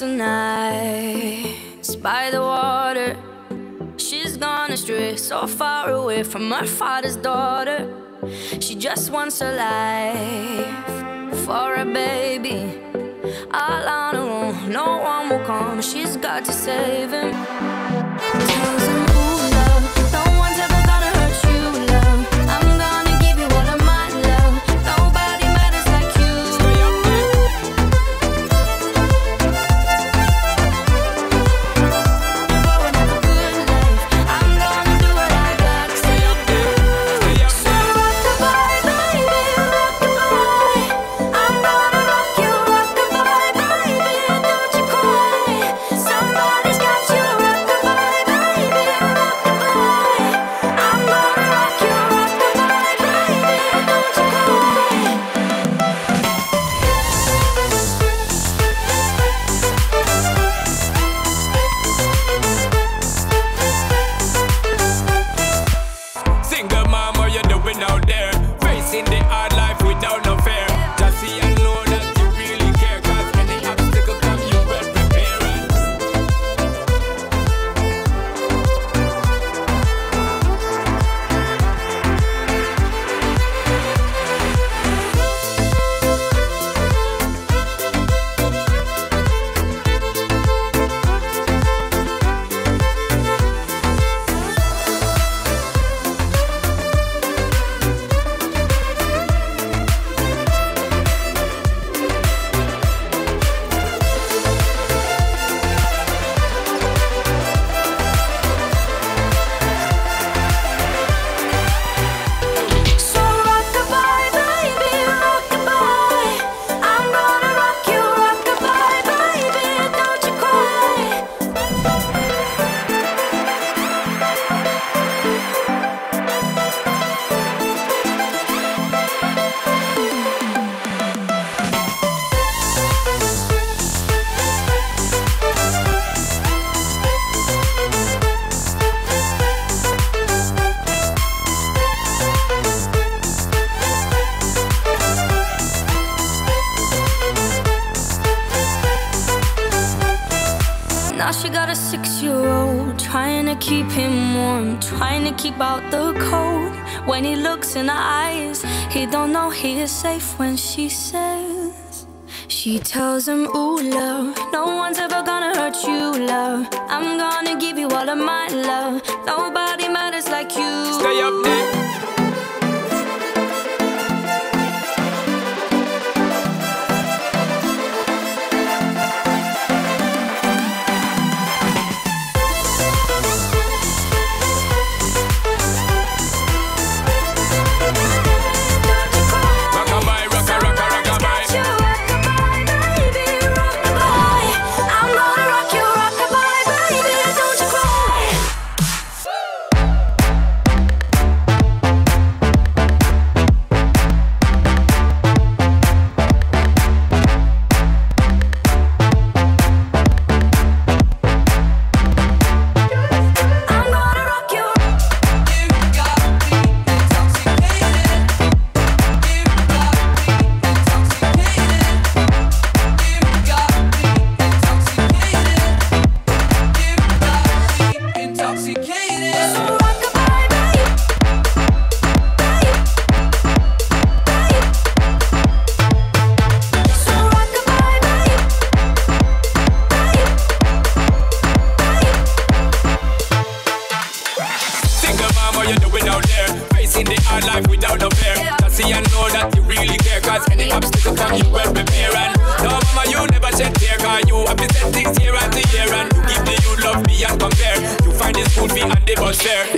the nights by the water. She's gone astray, so far away from her father's daughter. She just wants a life for a baby. All on her own, no one will come. She's got to save him. Now she got a six-year-old trying to keep him warm, trying to keep out the cold. When he looks in her eyes, he don't know he is safe when she says. She tells him, Ooh, love, no one's ever gonna hurt you, love. I'm gonna give you all of my love. Nobody you doing out there? Facing the hard life without no fear. Just see and know that you really care. Cause any obstacle come, you well prepare. And no, mama, you never shed tear. Cause you have been things year after year. And you give the youth love me beyond compare. You find the school fee and the bus fare.